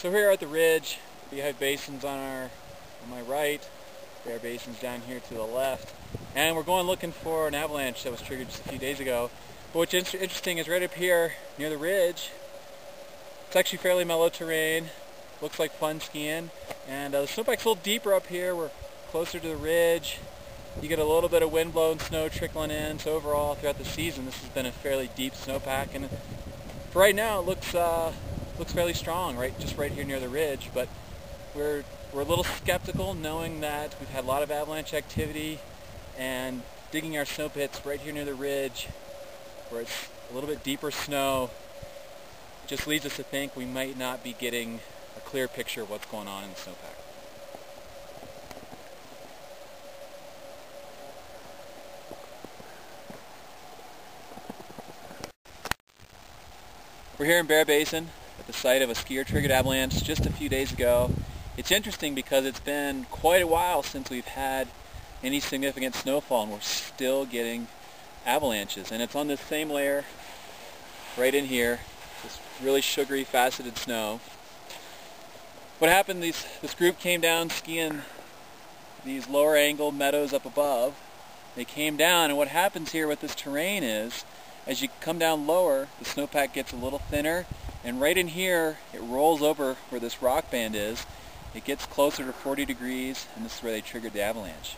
So here at the ridge, we have basins on our on my right, there are basins down here to the left, and we're going looking for an avalanche that was triggered just a few days ago. But what's interesting is right up here near the ridge, it's actually fairly mellow terrain, looks like fun skiing, and uh, the snowpack's a little deeper up here. We're closer to the ridge. You get a little bit of wind blown snow trickling in, so overall throughout the season this has been a fairly deep snowpack, and for right now it looks uh, looks fairly strong, right, just right here near the ridge. But we're we're a little skeptical, knowing that we've had a lot of avalanche activity, and digging our snow pits right here near the ridge, where it's a little bit deeper snow, just leads us to think we might not be getting a clear picture of what's going on in the snowpack. We're here in Bear Basin at the site of a skier-triggered avalanche just a few days ago. It's interesting because it's been quite a while since we've had any significant snowfall and we're still getting avalanches. And it's on this same layer right in here, this really sugary faceted snow. What happened, these, this group came down skiing these lower angle meadows up above. They came down and what happens here with this terrain is as you come down lower, the snowpack gets a little thinner, and right in here, it rolls over where this rock band is. It gets closer to 40 degrees, and this is where they triggered the avalanche.